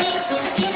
Thank you.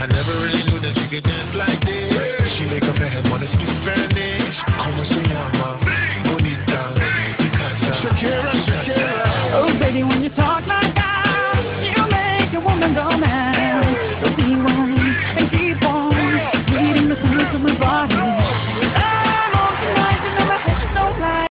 I never really